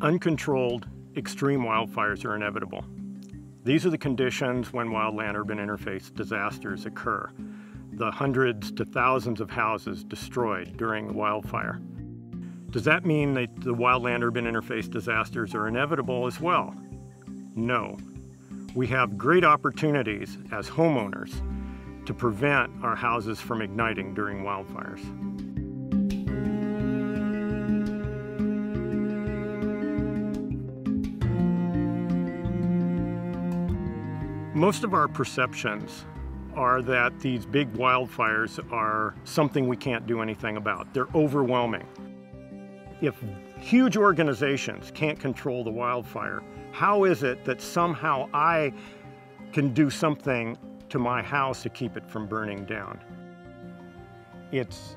Uncontrolled, extreme wildfires are inevitable. These are the conditions when wildland-urban interface disasters occur. The hundreds to thousands of houses destroyed during a wildfire. Does that mean that the wildland-urban interface disasters are inevitable as well? No. We have great opportunities as homeowners to prevent our houses from igniting during wildfires. Most of our perceptions are that these big wildfires are something we can't do anything about. They're overwhelming. If huge organizations can't control the wildfire, how is it that somehow I can do something to my house to keep it from burning down? It's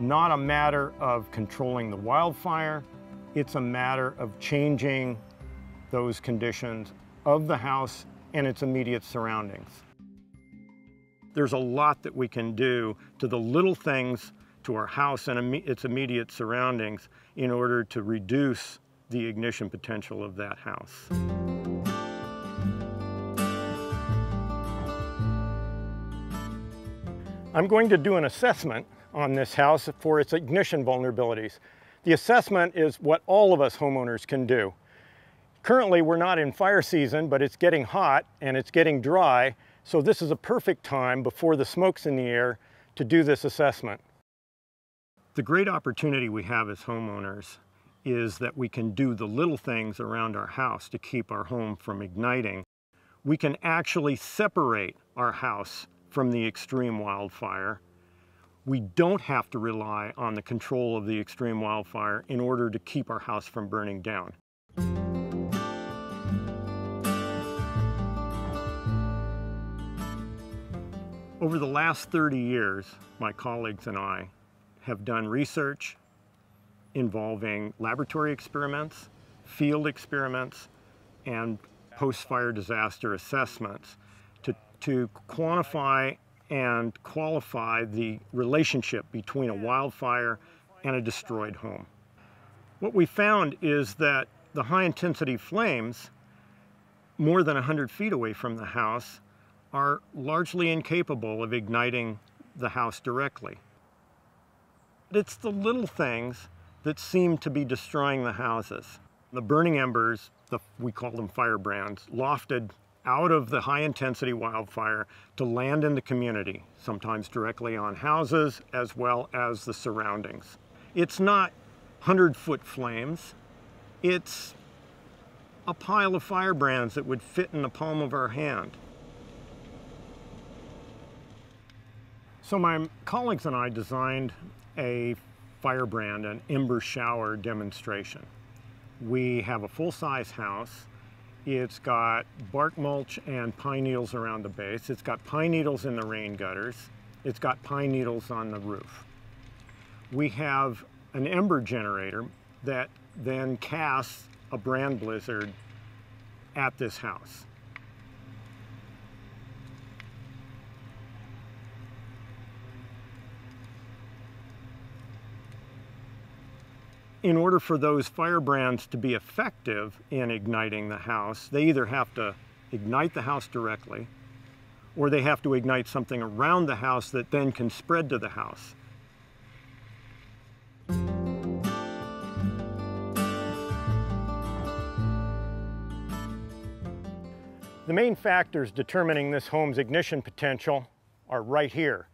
not a matter of controlling the wildfire, it's a matter of changing those conditions of the house and its immediate surroundings. There's a lot that we can do to the little things to our house and its immediate surroundings in order to reduce the ignition potential of that house. I'm going to do an assessment on this house for its ignition vulnerabilities. The assessment is what all of us homeowners can do. Currently, we're not in fire season, but it's getting hot and it's getting dry, so this is a perfect time before the smoke's in the air to do this assessment. The great opportunity we have as homeowners is that we can do the little things around our house to keep our home from igniting. We can actually separate our house from the extreme wildfire. We don't have to rely on the control of the extreme wildfire in order to keep our house from burning down. Over the last 30 years, my colleagues and I have done research involving laboratory experiments, field experiments, and post-fire disaster assessments to, to quantify and qualify the relationship between a wildfire and a destroyed home. What we found is that the high intensity flames more than 100 feet away from the house are largely incapable of igniting the house directly. It's the little things that seem to be destroying the houses. The burning embers, the, we call them firebrands, lofted out of the high intensity wildfire to land in the community, sometimes directly on houses as well as the surroundings. It's not 100 foot flames, it's a pile of firebrands that would fit in the palm of our hand. So my colleagues and I designed a firebrand, an ember shower demonstration. We have a full-size house. It's got bark mulch and pine needles around the base. It's got pine needles in the rain gutters. It's got pine needles on the roof. We have an ember generator that then casts a brand blizzard at this house. In order for those firebrands to be effective in igniting the house, they either have to ignite the house directly or they have to ignite something around the house that then can spread to the house. The main factors determining this home's ignition potential are right here.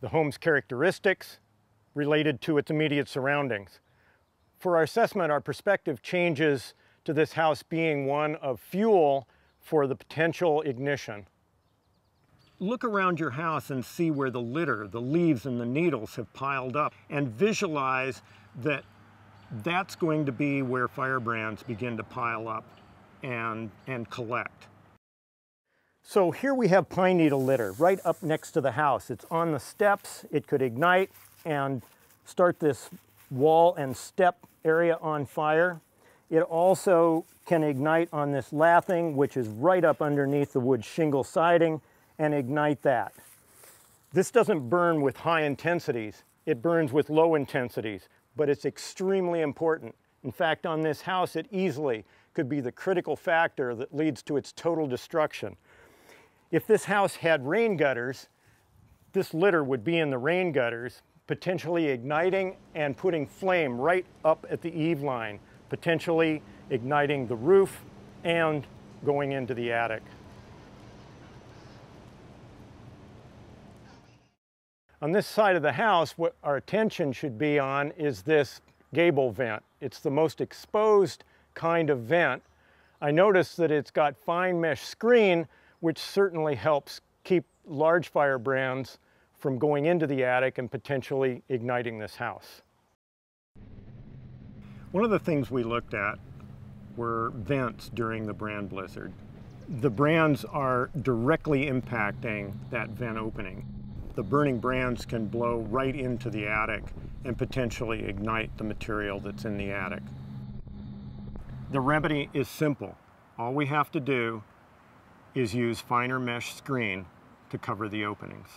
The home's characteristics related to its immediate surroundings. For our assessment, our perspective changes to this house being one of fuel for the potential ignition. Look around your house and see where the litter, the leaves and the needles have piled up and visualize that that's going to be where firebrands begin to pile up and, and collect. So here we have pine needle litter right up next to the house. It's on the steps, it could ignite and start this wall and step area on fire. It also can ignite on this lathing, which is right up underneath the wood shingle siding, and ignite that. This doesn't burn with high intensities, it burns with low intensities. but it's extremely important. In fact, on this house, it easily could be the critical factor that leads to its total destruction. If this house had rain gutters, this litter would be in the rain gutters, potentially igniting and putting flame right up at the eave line, potentially igniting the roof and going into the attic. On this side of the house, what our attention should be on is this gable vent. It's the most exposed kind of vent. I notice that it's got fine mesh screen, which certainly helps keep large firebrands from going into the attic and potentially igniting this house. One of the things we looked at were vents during the brand blizzard. The brands are directly impacting that vent opening the burning brands can blow right into the attic and potentially ignite the material that's in the attic. The remedy is simple. All we have to do is use finer mesh screen to cover the openings.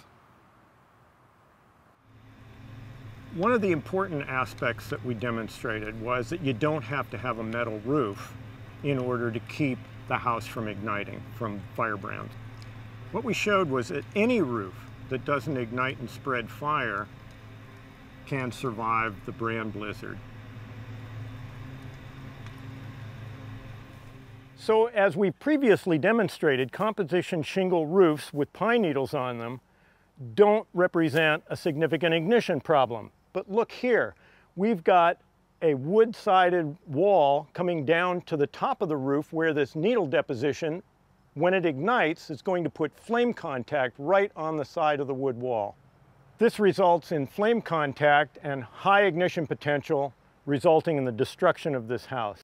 One of the important aspects that we demonstrated was that you don't have to have a metal roof in order to keep the house from igniting from firebrands. What we showed was that any roof that doesn't ignite and spread fire can survive the brand blizzard. So as we previously demonstrated, composition shingle roofs with pine needles on them don't represent a significant ignition problem. But look here, we've got a wood-sided wall coming down to the top of the roof where this needle deposition when it ignites, is going to put flame contact right on the side of the wood wall. This results in flame contact and high ignition potential, resulting in the destruction of this house.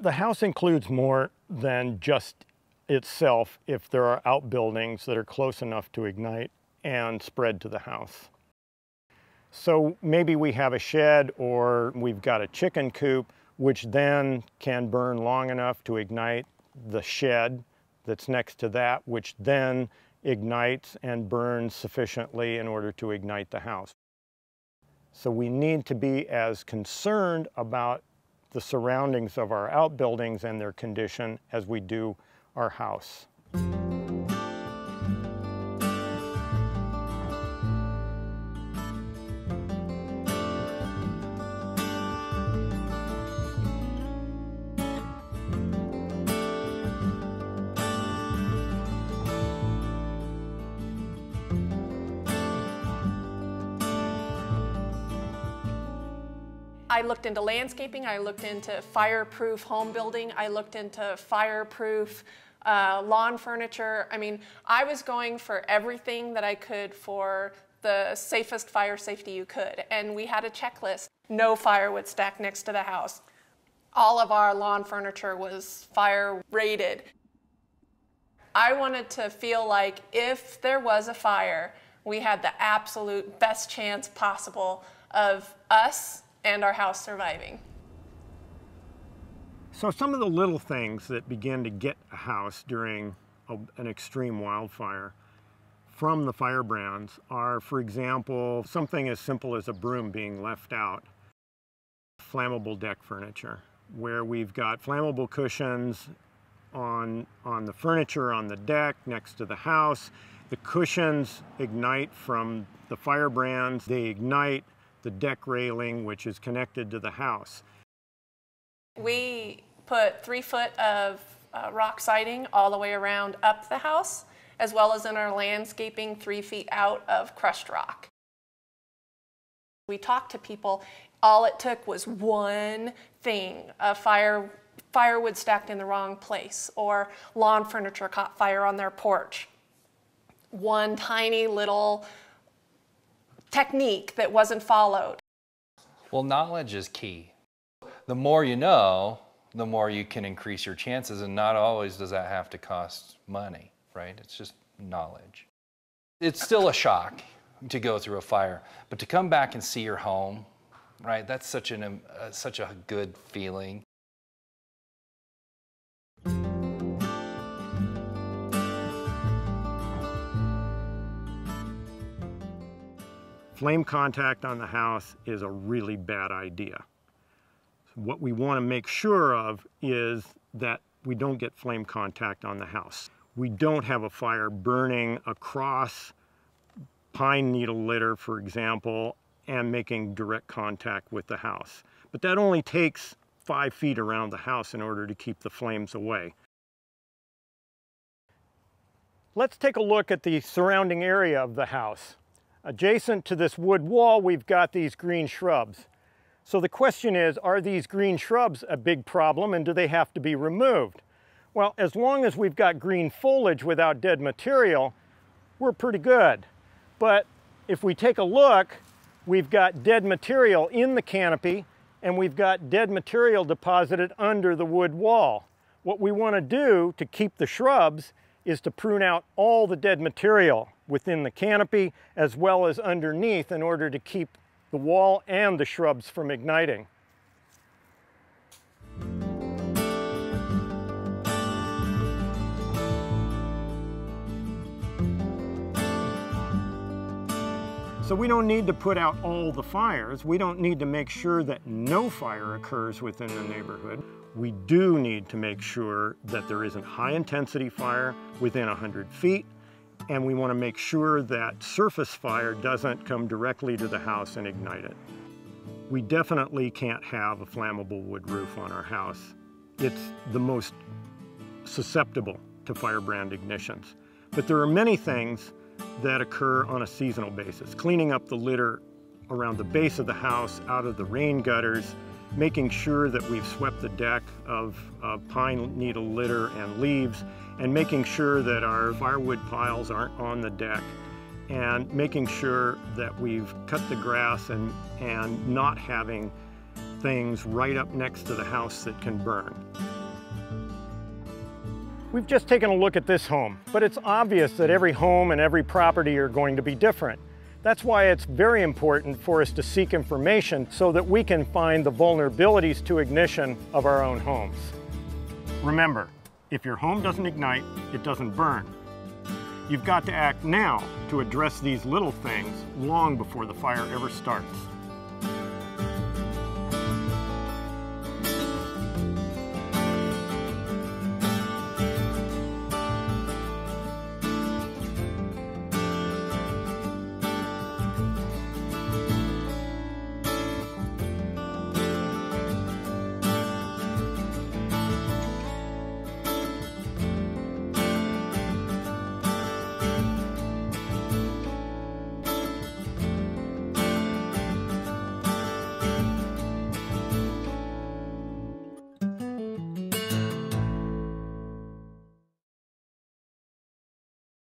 The house includes more than just itself if there are outbuildings that are close enough to ignite and spread to the house. So maybe we have a shed or we've got a chicken coop which then can burn long enough to ignite the shed that's next to that, which then ignites and burns sufficiently in order to ignite the house. So we need to be as concerned about the surroundings of our outbuildings and their condition as we do our house. I looked into landscaping, I looked into fireproof home building, I looked into fireproof uh, lawn furniture. I mean, I was going for everything that I could for the safest fire safety you could. And we had a checklist. No firewood stacked next to the house. All of our lawn furniture was fire rated. I wanted to feel like if there was a fire, we had the absolute best chance possible of us and our house surviving. So some of the little things that begin to get a house during a, an extreme wildfire from the firebrands are, for example, something as simple as a broom being left out. Flammable deck furniture, where we've got flammable cushions on, on the furniture on the deck next to the house. The cushions ignite from the firebrands. They ignite the deck railing, which is connected to the house. We put three foot of uh, rock siding all the way around up the house, as well as in our landscaping three feet out of crushed rock. We talked to people, all it took was one thing, a fire, firewood stacked in the wrong place, or lawn furniture caught fire on their porch. One tiny little technique that wasn't followed? Well, knowledge is key. The more you know, the more you can increase your chances, and not always does that have to cost money, right? It's just knowledge. It's still a shock to go through a fire, but to come back and see your home, right? That's such an uh, such a good feeling. Flame contact on the house is a really bad idea. What we want to make sure of is that we don't get flame contact on the house. We don't have a fire burning across pine needle litter, for example, and making direct contact with the house. But that only takes five feet around the house in order to keep the flames away. Let's take a look at the surrounding area of the house. Adjacent to this wood wall, we've got these green shrubs. So the question is, are these green shrubs a big problem and do they have to be removed? Well, as long as we've got green foliage without dead material, we're pretty good. But if we take a look, we've got dead material in the canopy and we've got dead material deposited under the wood wall. What we want to do to keep the shrubs is to prune out all the dead material within the canopy as well as underneath in order to keep the wall and the shrubs from igniting. So we don't need to put out all the fires. We don't need to make sure that no fire occurs within the neighborhood. We do need to make sure that there isn't high intensity fire within 100 feet and we want to make sure that surface fire doesn't come directly to the house and ignite it. We definitely can't have a flammable wood roof on our house. It's the most susceptible to firebrand ignitions. But there are many things that occur on a seasonal basis. Cleaning up the litter around the base of the house, out of the rain gutters, making sure that we've swept the deck of, pine needle litter and leaves, and making sure that our firewood piles aren't on the deck, and making sure that we've cut the grass and, and not having things right up next to the house that can burn. We've just taken a look at this home, but it's obvious that every home and every property are going to be different. That's why it's very important for us to seek information so that we can find the vulnerabilities to ignition of our own homes. Remember, if your home doesn't ignite, it doesn't burn. You've got to act now to address these little things long before the fire ever starts.